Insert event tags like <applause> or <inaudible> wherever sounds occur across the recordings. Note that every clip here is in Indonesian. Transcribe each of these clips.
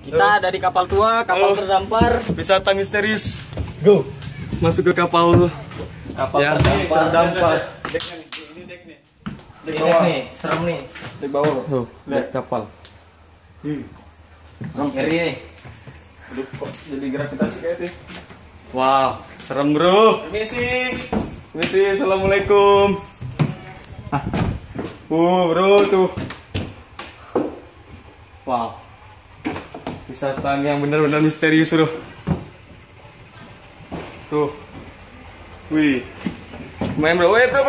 Kita ada di kapal tua, kapal Oh. terdampar. Wisata misterius. Go. Masuk ke kapal Kapal yang terdampar. terdampar. Ini dek nih, serem nih. Di bawah. Tuh, lihat kapal. Ngeri nih. Aduh, kok jadi gravitasi kayak itu? Wow, serem bro. Permisi. Permisi, assalamualaikum. Hah. Uh, bro tuh. Wow. Wisata yang benar-benar misterius bro. Tuh. Wih. Main bro, weh bro.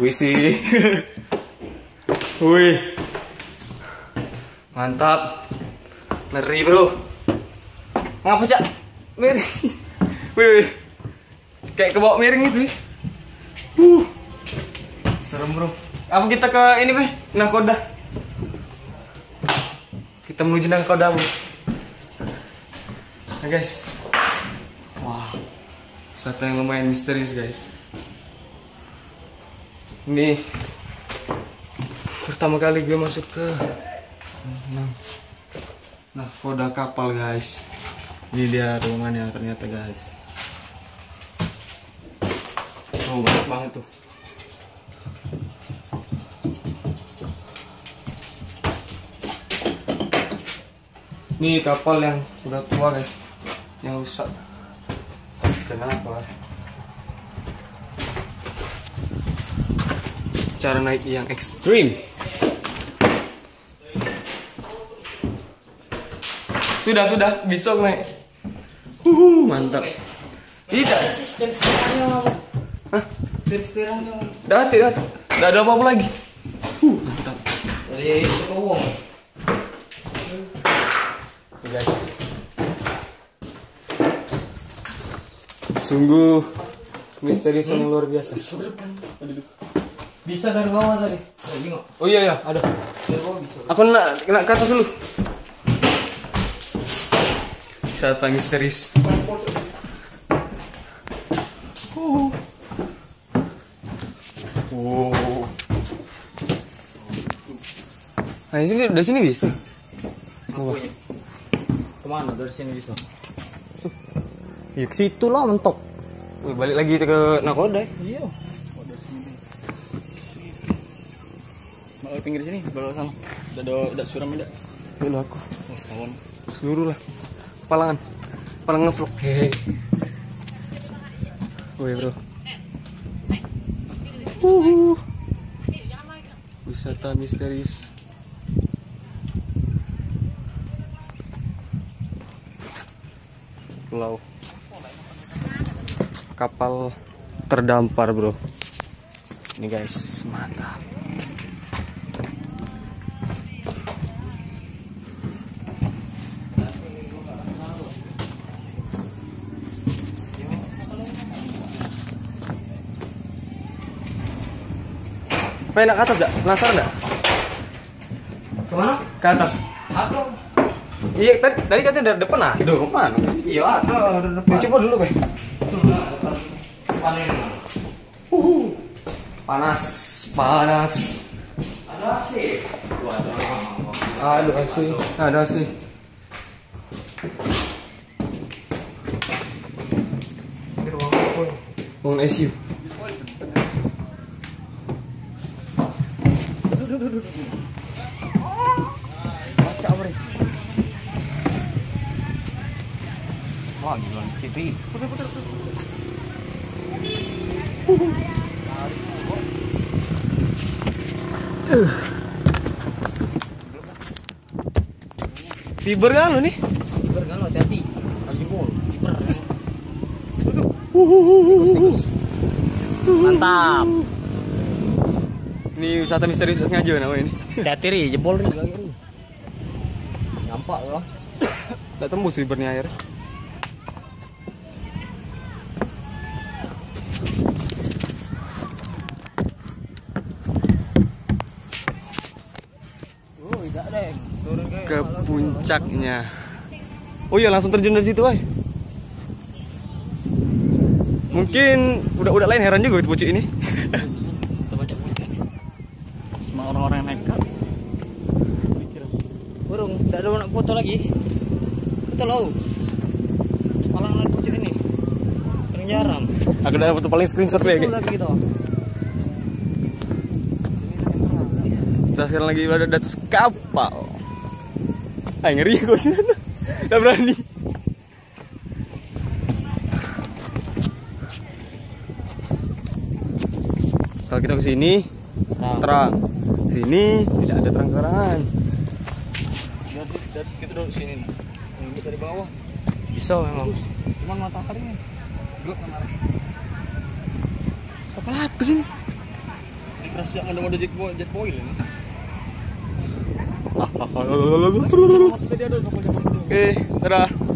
Wih sih. <laughs> Wih. Mantap. Ngeri, Bro. Ngapa, Cak? Miring. <laughs> Wih, wih. Kayak kebawa miring itu. Uh. Serem, Bro. Apa kita ke ini, Beh? Nakoda. Kita menuju Nakoda, Bro. Nah, guys. Wah. Wisata yang lumayan misterius, guys. Ini pertama kali gue masuk ke Nah, nah koda kapal guys. Ini dia ruangannya ternyata guys. Oh banyak banget tuh. Ini kapal yang udah tua guys, yang rusak. Kenapa? Cara naik yang ekstrim. Sudah, sudah, besok naik. Uhu, mantap. Tidak. Apa? Hah? Dah, tidak. Tidak ada apa-apa lagi. Uh, mantap. Dari Kowong. Guys. Sungguh misterius yang luar biasa. Bisa dari bawah tadi. Oh iya ya, ada. Dari bawah bisa. Aku nak nak ke atas dulu. Wisata misterius. Uh. Wow. Nah, ini dari sini bisa. Lampunya. Ke mana dari sini bisa? Ya ke situ lah mentok. Wih, balik lagi ke nakoda. ya. Iya. Oh, dari sini. Mau pinggir sini, baru sana. Udah ada udah suram tidak? Dulu aku. Oh, sekawan. Seluruh lah. Palangan. Palang ngevlog. Hehe. Woi bro. Uhu. Wisata misterius. Pulau. Kapal terdampar bro. Ini guys, mantap. Pengen ke atas gak? Penasaran gak? Ke mana? Ke atas. Aku. Iya, tadi, tadi katanya dari depan ah. Duh, ke mana? Iya, ada ada Ya, coba dulu, Be. Panen. Uhu. Panas, panas. Ada sih. Ada. Aduh, sih. Ada sih. Ini ruang apa? ya? Bangun ICU. Baca apa nih? Wah, gila CPI. Putar, putar, putar. Fiber kan lu nih? Kiper kan lo, hati-hati. Harus jempol. Kiper. Mantap. Ini wisata misterius sengaja namanya ini. Hati-hati ri, jempol ri. Nampak lah. <coughs> Tak tembus fibernya air. Oh, tidak deh. Turun ke Ke puncaknya. Oh iya langsung terjun dari situ, ay. Mungkin udah-udah lain heran juga itu pucuk ini. Puncak. Cuma orang-orang yang nekat. dong. Tidak ada nak foto lagi. Foto lo. Malah ngeliat foto ini. Paling jarang. Aku udah foto paling screenshot gitu. Kita sekarang lagi berada di atas kapal. Ah ngeri gue <laughs> sih. Gak berani. Kalau kita ke sini Nah, terang, sini tidak ada terang-terangan. Kita duduk sini. Ini dari bawah. bisa memang. Cuman mataharinya. Gelap kamera. Apa sih? Ini keras yang ada mode jet boil ini. Oke, dadah.